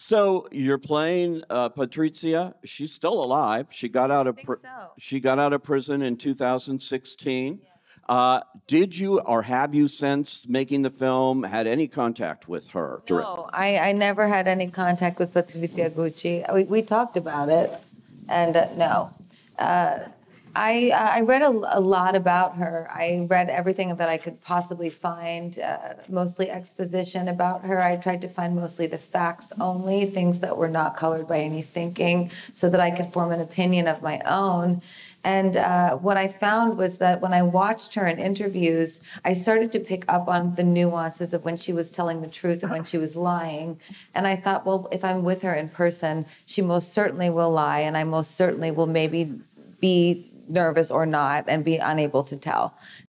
So you're playing uh, Patrizia. She's still alive. She got out of pr- so. she got out of prison in 2016. Uh, did you or have you since making the film had any contact with her? No, I, I never had any contact with Patrizia Gucci. We, we talked about it, and uh, no. Uh, I, I read a, a lot about her. I read everything that I could possibly find, uh, mostly exposition about her. I tried to find mostly the facts only, things that were not colored by any thinking, so that I could form an opinion of my own. And uh, what I found was that when I watched her in interviews, I started to pick up on the nuances of when she was telling the truth and when she was lying. And I thought, well, if I'm with her in person, she most certainly will lie, and I most certainly will maybe be nervous or not and be unable to tell.